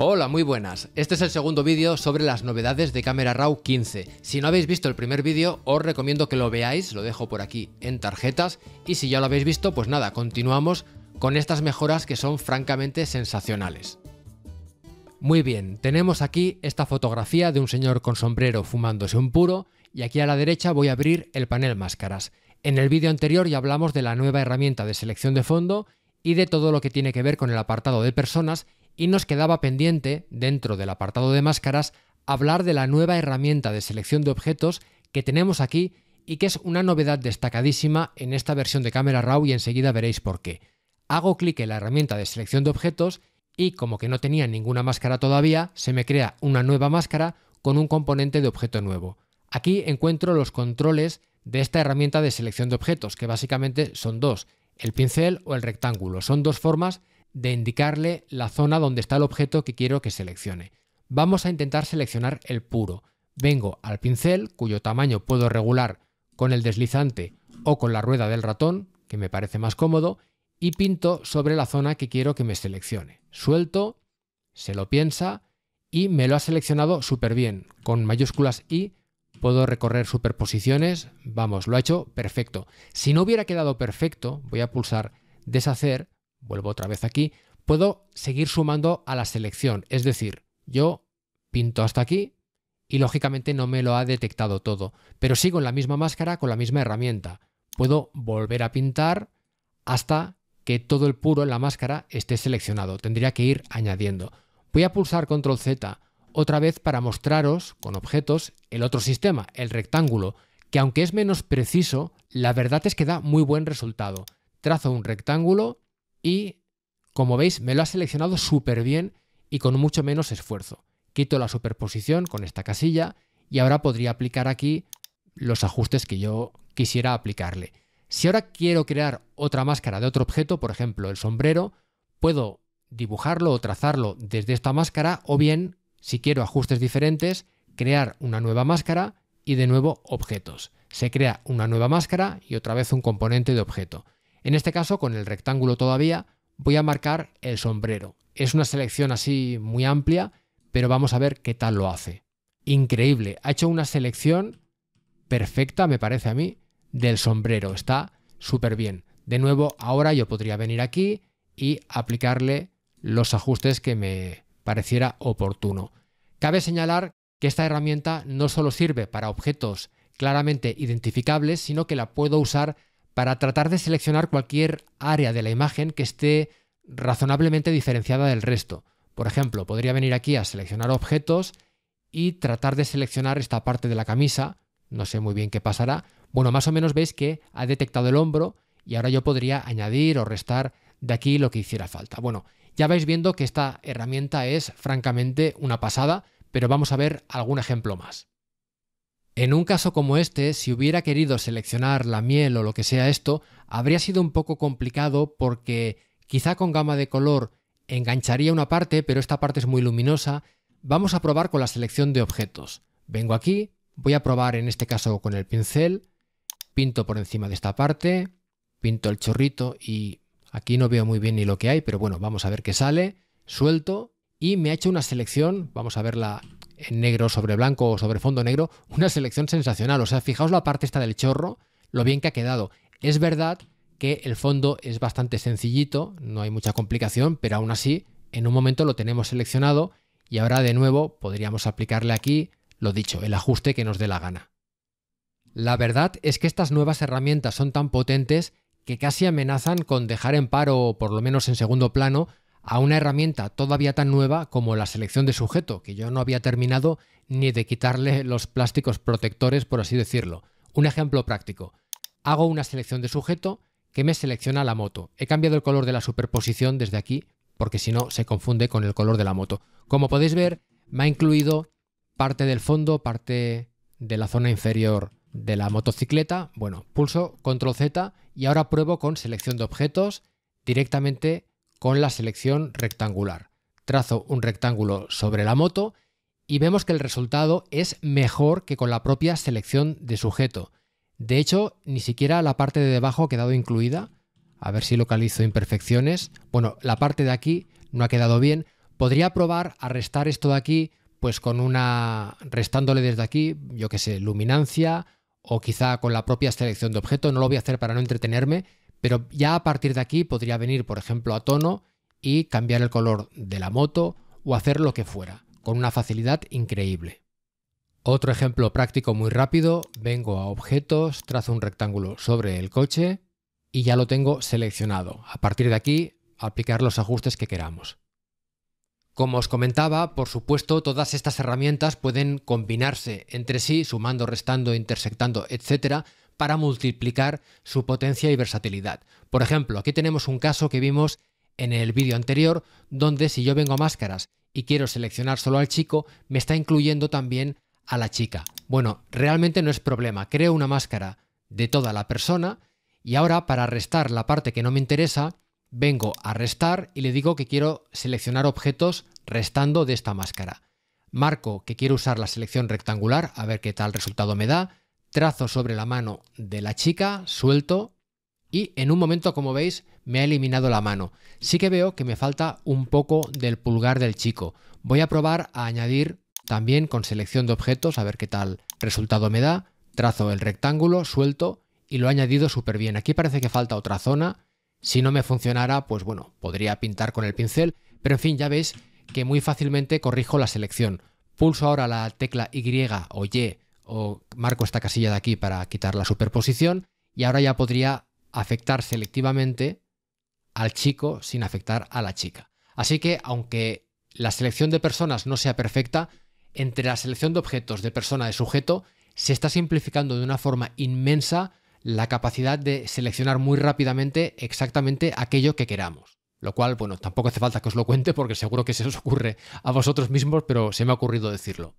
Hola, muy buenas. Este es el segundo vídeo sobre las novedades de Camera Raw 15. Si no habéis visto el primer vídeo, os recomiendo que lo veáis, lo dejo por aquí en tarjetas, y si ya lo habéis visto, pues nada, continuamos con estas mejoras que son francamente sensacionales. Muy bien, tenemos aquí esta fotografía de un señor con sombrero fumándose un puro, y aquí a la derecha voy a abrir el panel máscaras. En el vídeo anterior ya hablamos de la nueva herramienta de selección de fondo y de todo lo que tiene que ver con el apartado de personas y nos quedaba pendiente, dentro del apartado de máscaras, hablar de la nueva herramienta de selección de objetos que tenemos aquí y que es una novedad destacadísima en esta versión de Camera Raw y enseguida veréis por qué. Hago clic en la herramienta de selección de objetos y como que no tenía ninguna máscara todavía, se me crea una nueva máscara con un componente de objeto nuevo. Aquí encuentro los controles de esta herramienta de selección de objetos, que básicamente son dos, el pincel o el rectángulo. Son dos formas de indicarle la zona donde está el objeto que quiero que seleccione. Vamos a intentar seleccionar el puro. Vengo al pincel, cuyo tamaño puedo regular con el deslizante o con la rueda del ratón, que me parece más cómodo, y pinto sobre la zona que quiero que me seleccione. Suelto, se lo piensa y me lo ha seleccionado súper bien. Con mayúsculas I puedo recorrer superposiciones, vamos, lo ha hecho perfecto. Si no hubiera quedado perfecto, voy a pulsar deshacer vuelvo otra vez aquí, puedo seguir sumando a la selección. Es decir, yo pinto hasta aquí y lógicamente no me lo ha detectado todo, pero sigo en la misma máscara con la misma herramienta. Puedo volver a pintar hasta que todo el puro en la máscara esté seleccionado. Tendría que ir añadiendo. Voy a pulsar Control Z otra vez para mostraros con objetos el otro sistema, el rectángulo, que aunque es menos preciso, la verdad es que da muy buen resultado. Trazo un rectángulo y como veis me lo ha seleccionado súper bien y con mucho menos esfuerzo. Quito la superposición con esta casilla y ahora podría aplicar aquí los ajustes que yo quisiera aplicarle. Si ahora quiero crear otra máscara de otro objeto, por ejemplo el sombrero, puedo dibujarlo o trazarlo desde esta máscara o bien, si quiero ajustes diferentes, crear una nueva máscara y de nuevo objetos. Se crea una nueva máscara y otra vez un componente de objeto. En este caso, con el rectángulo todavía, voy a marcar el sombrero. Es una selección así muy amplia, pero vamos a ver qué tal lo hace. Increíble, ha hecho una selección perfecta, me parece a mí, del sombrero. Está súper bien. De nuevo, ahora yo podría venir aquí y aplicarle los ajustes que me pareciera oportuno. Cabe señalar que esta herramienta no solo sirve para objetos claramente identificables, sino que la puedo usar para tratar de seleccionar cualquier área de la imagen que esté razonablemente diferenciada del resto. Por ejemplo, podría venir aquí a seleccionar objetos y tratar de seleccionar esta parte de la camisa. No sé muy bien qué pasará. Bueno, más o menos veis que ha detectado el hombro y ahora yo podría añadir o restar de aquí lo que hiciera falta. Bueno, ya vais viendo que esta herramienta es francamente una pasada, pero vamos a ver algún ejemplo más. En un caso como este, si hubiera querido seleccionar la miel o lo que sea esto, habría sido un poco complicado porque quizá con gama de color engancharía una parte, pero esta parte es muy luminosa. Vamos a probar con la selección de objetos. Vengo aquí, voy a probar en este caso con el pincel, pinto por encima de esta parte, pinto el chorrito y aquí no veo muy bien ni lo que hay, pero bueno, vamos a ver qué sale, suelto y me ha hecho una selección, vamos a verla en negro sobre blanco o sobre fondo negro, una selección sensacional. O sea, fijaos la parte esta del chorro, lo bien que ha quedado. Es verdad que el fondo es bastante sencillito, no hay mucha complicación, pero aún así, en un momento lo tenemos seleccionado y ahora de nuevo podríamos aplicarle aquí, lo dicho, el ajuste que nos dé la gana. La verdad es que estas nuevas herramientas son tan potentes que casi amenazan con dejar en paro o por lo menos en segundo plano a una herramienta todavía tan nueva como la selección de sujeto, que yo no había terminado ni de quitarle los plásticos protectores, por así decirlo. Un ejemplo práctico. Hago una selección de sujeto que me selecciona la moto. He cambiado el color de la superposición desde aquí, porque si no se confunde con el color de la moto. Como podéis ver, me ha incluido parte del fondo, parte de la zona inferior de la motocicleta. Bueno, pulso Control Z y ahora pruebo con selección de objetos directamente con la selección rectangular. Trazo un rectángulo sobre la moto y vemos que el resultado es mejor que con la propia selección de sujeto. De hecho, ni siquiera la parte de debajo ha quedado incluida. A ver si localizo imperfecciones. Bueno, la parte de aquí no ha quedado bien Podría probar a restar esto de aquí, pues con una. restándole desde aquí, yo qué sé, luminancia o quizá con la propia selección de objeto. No lo voy a hacer para no entretenerme, pero ya a partir de aquí podría venir, por ejemplo, a tono y cambiar el color de la moto o hacer lo que fuera, con una facilidad increíble. Otro ejemplo práctico muy rápido, vengo a objetos, trazo un rectángulo sobre el coche y ya lo tengo seleccionado. A partir de aquí, aplicar los ajustes que queramos. Como os comentaba, por supuesto, todas estas herramientas pueden combinarse entre sí, sumando, restando, intersectando, etc., para multiplicar su potencia y versatilidad. Por ejemplo, aquí tenemos un caso que vimos en el vídeo anterior, donde si yo vengo a máscaras y quiero seleccionar solo al chico, me está incluyendo también a la chica. Bueno, realmente no es problema. Creo una máscara de toda la persona y ahora para restar la parte que no me interesa, vengo a restar y le digo que quiero seleccionar objetos restando de esta máscara. Marco que quiero usar la selección rectangular, a ver qué tal resultado me da. Trazo sobre la mano de la chica, suelto y en un momento, como veis, me ha eliminado la mano. Sí que veo que me falta un poco del pulgar del chico. Voy a probar a añadir también con selección de objetos, a ver qué tal resultado me da. Trazo el rectángulo, suelto y lo he añadido súper bien. Aquí parece que falta otra zona si no me funcionara, pues bueno, podría pintar con el pincel, pero en fin, ya veis que muy fácilmente corrijo la selección. Pulso ahora la tecla Y o Y o marco esta casilla de aquí para quitar la superposición y ahora ya podría afectar selectivamente al chico sin afectar a la chica. Así que aunque la selección de personas no sea perfecta, entre la selección de objetos de persona de sujeto se está simplificando de una forma inmensa la capacidad de seleccionar muy rápidamente exactamente aquello que queramos. Lo cual, bueno, tampoco hace falta que os lo cuente porque seguro que se os ocurre a vosotros mismos, pero se me ha ocurrido decirlo.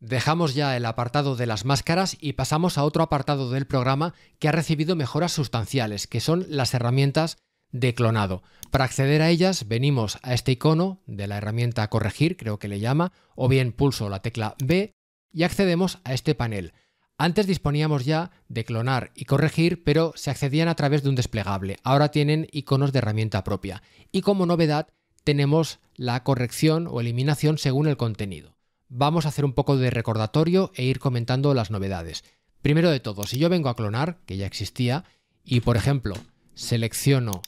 Dejamos ya el apartado de las máscaras y pasamos a otro apartado del programa que ha recibido mejoras sustanciales, que son las herramientas de clonado. Para acceder a ellas venimos a este icono de la herramienta corregir, creo que le llama, o bien pulso la tecla B y accedemos a este panel. Antes disponíamos ya de clonar y corregir, pero se accedían a través de un desplegable. Ahora tienen iconos de herramienta propia. Y como novedad tenemos la corrección o eliminación según el contenido. Vamos a hacer un poco de recordatorio e ir comentando las novedades. Primero de todo, si yo vengo a clonar, que ya existía, y por ejemplo selecciono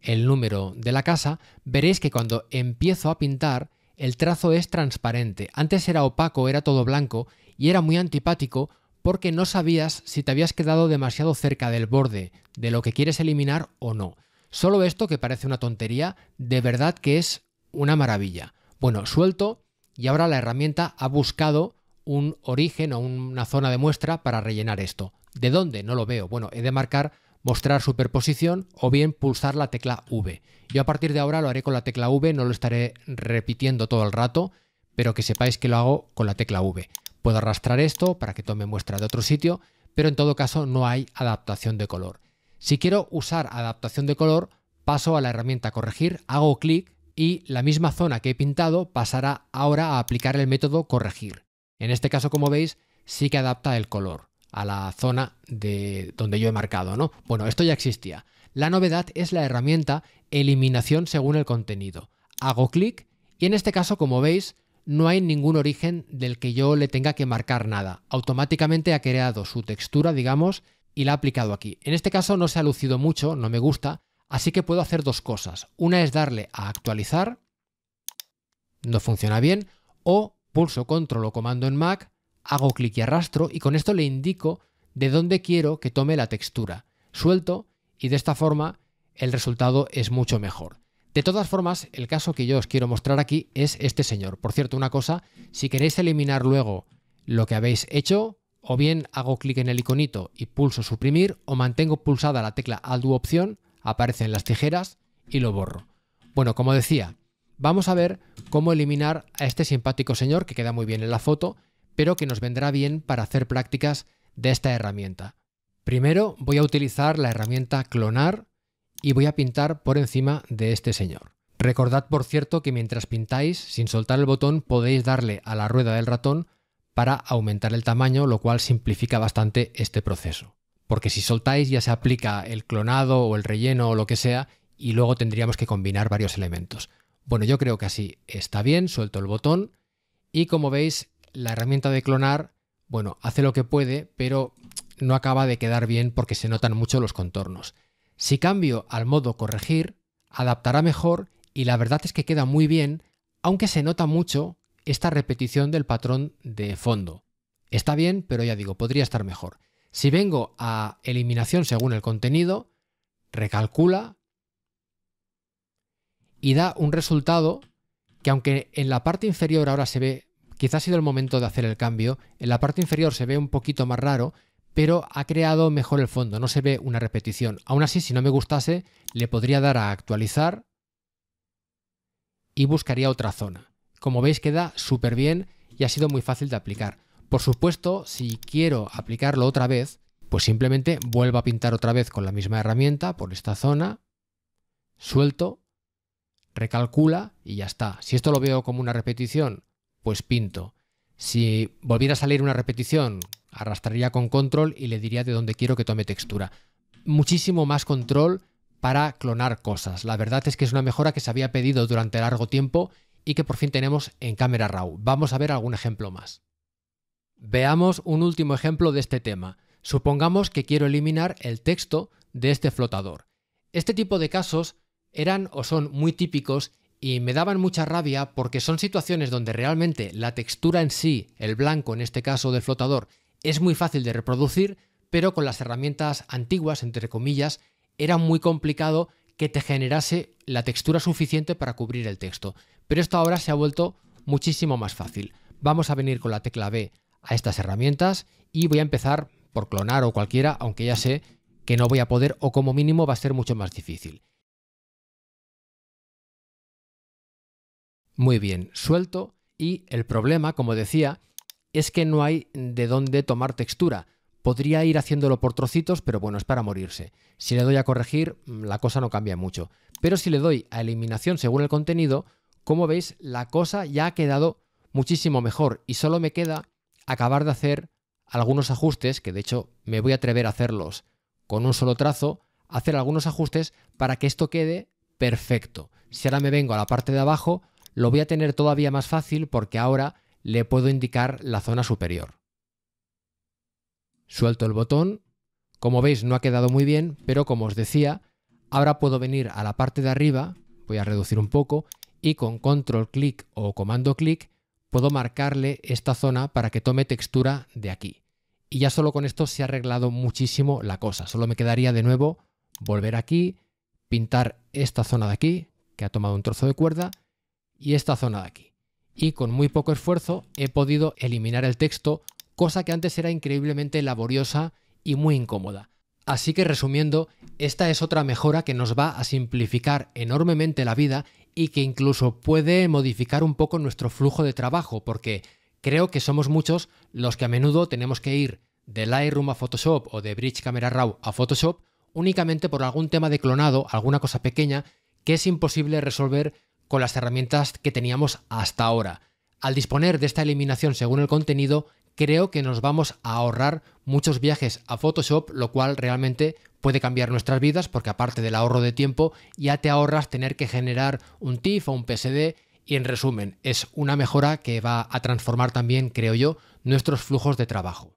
el número de la casa, veréis que cuando empiezo a pintar el trazo es transparente. Antes era opaco, era todo blanco y era muy antipático porque no sabías si te habías quedado demasiado cerca del borde de lo que quieres eliminar o no. Solo esto, que parece una tontería, de verdad que es una maravilla. Bueno, suelto y ahora la herramienta ha buscado un origen o una zona de muestra para rellenar esto. ¿De dónde? No lo veo. Bueno, he de marcar mostrar superposición o bien pulsar la tecla V. Yo a partir de ahora lo haré con la tecla V, no lo estaré repitiendo todo el rato, pero que sepáis que lo hago con la tecla V. Puedo arrastrar esto para que tome muestra de otro sitio, pero en todo caso no hay adaptación de color. Si quiero usar adaptación de color, paso a la herramienta corregir, hago clic y la misma zona que he pintado pasará ahora a aplicar el método corregir. En este caso, como veis, sí que adapta el color a la zona de donde yo he marcado, ¿no? Bueno, esto ya existía. La novedad es la herramienta eliminación según el contenido. Hago clic y en este caso, como veis, no hay ningún origen del que yo le tenga que marcar nada. Automáticamente ha creado su textura, digamos, y la ha aplicado aquí. En este caso no se ha lucido mucho, no me gusta, así que puedo hacer dos cosas. Una es darle a actualizar, no funciona bien, o pulso control o comando en Mac, hago clic y arrastro y con esto le indico de dónde quiero que tome la textura. Suelto y de esta forma el resultado es mucho mejor. De todas formas, el caso que yo os quiero mostrar aquí es este señor. Por cierto, una cosa, si queréis eliminar luego lo que habéis hecho, o bien hago clic en el iconito y pulso suprimir, o mantengo pulsada la tecla Alt u opción, aparecen las tijeras y lo borro. Bueno, como decía, vamos a ver cómo eliminar a este simpático señor que queda muy bien en la foto, pero que nos vendrá bien para hacer prácticas de esta herramienta. Primero voy a utilizar la herramienta clonar y voy a pintar por encima de este señor. Recordad, por cierto, que mientras pintáis, sin soltar el botón, podéis darle a la rueda del ratón para aumentar el tamaño, lo cual simplifica bastante este proceso. Porque si soltáis ya se aplica el clonado o el relleno o lo que sea y luego tendríamos que combinar varios elementos. Bueno, yo creo que así está bien, suelto el botón y como veis, la herramienta de clonar, bueno, hace lo que puede, pero no acaba de quedar bien porque se notan mucho los contornos. Si cambio al modo corregir, adaptará mejor y la verdad es que queda muy bien, aunque se nota mucho esta repetición del patrón de fondo. Está bien, pero ya digo, podría estar mejor. Si vengo a eliminación según el contenido, recalcula y da un resultado que aunque en la parte inferior ahora se ve, quizás ha sido el momento de hacer el cambio, en la parte inferior se ve un poquito más raro, pero ha creado mejor el fondo, no se ve una repetición. Aún así, si no me gustase, le podría dar a actualizar y buscaría otra zona. Como veis queda súper bien y ha sido muy fácil de aplicar. Por supuesto, si quiero aplicarlo otra vez, pues simplemente vuelvo a pintar otra vez con la misma herramienta por esta zona, suelto, recalcula y ya está. Si esto lo veo como una repetición, pues pinto. Si volviera a salir una repetición arrastraría con control y le diría de dónde quiero que tome textura. Muchísimo más control para clonar cosas. La verdad es que es una mejora que se había pedido durante largo tiempo y que por fin tenemos en Camera Raw. Vamos a ver algún ejemplo más. Veamos un último ejemplo de este tema. Supongamos que quiero eliminar el texto de este flotador. Este tipo de casos eran o son muy típicos y me daban mucha rabia porque son situaciones donde realmente la textura en sí, el blanco en este caso del flotador, es muy fácil de reproducir, pero con las herramientas antiguas, entre comillas, era muy complicado que te generase la textura suficiente para cubrir el texto. Pero esto ahora se ha vuelto muchísimo más fácil. Vamos a venir con la tecla B a estas herramientas y voy a empezar por clonar o cualquiera, aunque ya sé que no voy a poder o como mínimo va a ser mucho más difícil. Muy bien, suelto y el problema, como decía, es que no hay de dónde tomar textura. Podría ir haciéndolo por trocitos, pero bueno, es para morirse. Si le doy a corregir, mm, la cosa no cambia mucho. Pero si le doy a eliminación según el contenido, como veis, la cosa ya ha quedado muchísimo mejor y solo me queda acabar de hacer algunos ajustes, que de hecho me voy a atrever a hacerlos con un solo trazo, hacer algunos ajustes para que esto quede perfecto. Si ahora me vengo a la parte de abajo, lo voy a tener todavía más fácil porque ahora le puedo indicar la zona superior. Suelto el botón, como veis no ha quedado muy bien, pero como os decía, ahora puedo venir a la parte de arriba, voy a reducir un poco, y con control clic o comando clic puedo marcarle esta zona para que tome textura de aquí. Y ya solo con esto se ha arreglado muchísimo la cosa. Solo me quedaría de nuevo volver aquí, pintar esta zona de aquí, que ha tomado un trozo de cuerda, y esta zona de aquí y con muy poco esfuerzo he podido eliminar el texto, cosa que antes era increíblemente laboriosa y muy incómoda. Así que resumiendo, esta es otra mejora que nos va a simplificar enormemente la vida y que incluso puede modificar un poco nuestro flujo de trabajo, porque creo que somos muchos los que a menudo tenemos que ir de Lightroom a Photoshop o de Bridge Camera Raw a Photoshop únicamente por algún tema de clonado, alguna cosa pequeña, que es imposible resolver con las herramientas que teníamos hasta ahora. Al disponer de esta eliminación según el contenido, creo que nos vamos a ahorrar muchos viajes a Photoshop, lo cual realmente puede cambiar nuestras vidas porque aparte del ahorro de tiempo, ya te ahorras tener que generar un TIFF o un PSD y en resumen, es una mejora que va a transformar también, creo yo, nuestros flujos de trabajo.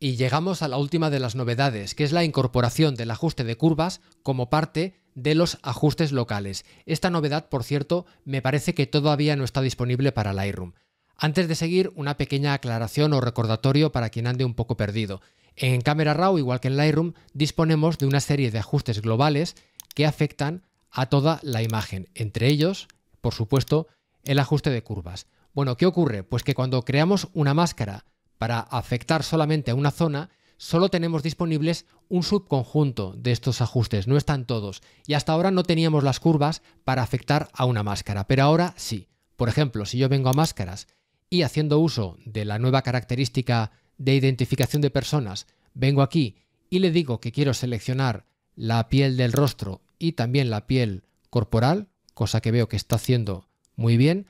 Y llegamos a la última de las novedades, que es la incorporación del ajuste de curvas como parte de los ajustes locales. Esta novedad, por cierto, me parece que todavía no está disponible para Lightroom. Antes de seguir, una pequeña aclaración o recordatorio para quien ande un poco perdido. En Camera Raw, igual que en Lightroom, disponemos de una serie de ajustes globales que afectan a toda la imagen, entre ellos, por supuesto, el ajuste de curvas. Bueno, ¿qué ocurre? Pues que cuando creamos una máscara para afectar solamente a una zona, solo tenemos disponibles un subconjunto de estos ajustes, no están todos. Y hasta ahora no teníamos las curvas para afectar a una máscara, pero ahora sí. Por ejemplo, si yo vengo a máscaras y haciendo uso de la nueva característica de identificación de personas, vengo aquí y le digo que quiero seleccionar la piel del rostro y también la piel corporal, cosa que veo que está haciendo muy bien,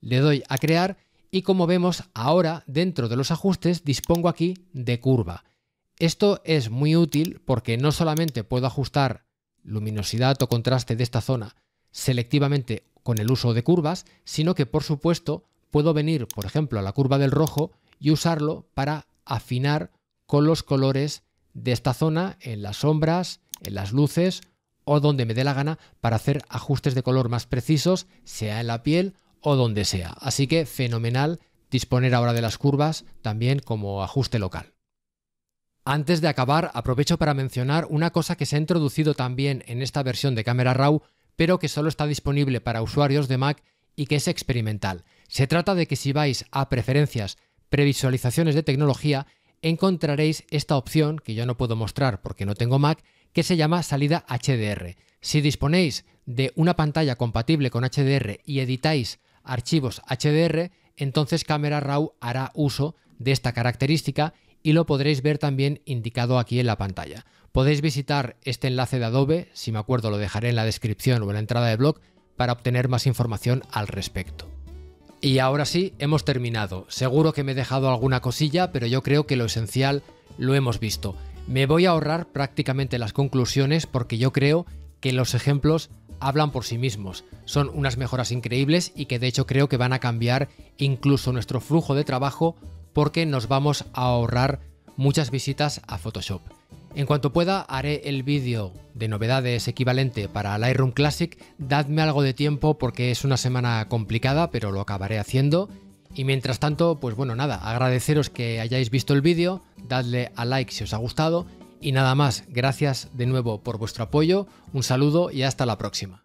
le doy a crear y como vemos ahora dentro de los ajustes dispongo aquí de curva. Esto es muy útil porque no solamente puedo ajustar luminosidad o contraste de esta zona selectivamente con el uso de curvas, sino que por supuesto puedo venir, por ejemplo, a la curva del rojo y usarlo para afinar con los colores de esta zona en las sombras, en las luces o donde me dé la gana para hacer ajustes de color más precisos, sea en la piel o donde sea. Así que fenomenal disponer ahora de las curvas también como ajuste local. Antes de acabar, aprovecho para mencionar una cosa que se ha introducido también en esta versión de Camera Raw, pero que solo está disponible para usuarios de Mac y que es experimental. Se trata de que si vais a preferencias, previsualizaciones de tecnología, encontraréis esta opción que yo no puedo mostrar porque no tengo Mac, que se llama salida HDR. Si disponéis de una pantalla compatible con HDR y editáis archivos HDR, entonces Camera Raw hará uso de esta característica y lo podréis ver también indicado aquí en la pantalla. Podéis visitar este enlace de Adobe, si me acuerdo lo dejaré en la descripción o en la entrada de blog, para obtener más información al respecto. Y ahora sí, hemos terminado. Seguro que me he dejado alguna cosilla, pero yo creo que lo esencial lo hemos visto. Me voy a ahorrar prácticamente las conclusiones porque yo creo que los ejemplos hablan por sí mismos. Son unas mejoras increíbles y que de hecho creo que van a cambiar incluso nuestro flujo de trabajo porque nos vamos a ahorrar muchas visitas a Photoshop. En cuanto pueda, haré el vídeo de novedades equivalente para Lightroom Classic. Dadme algo de tiempo porque es una semana complicada, pero lo acabaré haciendo. Y mientras tanto, pues bueno, nada, agradeceros que hayáis visto el vídeo, dadle a like si os ha gustado. Y nada más, gracias de nuevo por vuestro apoyo, un saludo y hasta la próxima.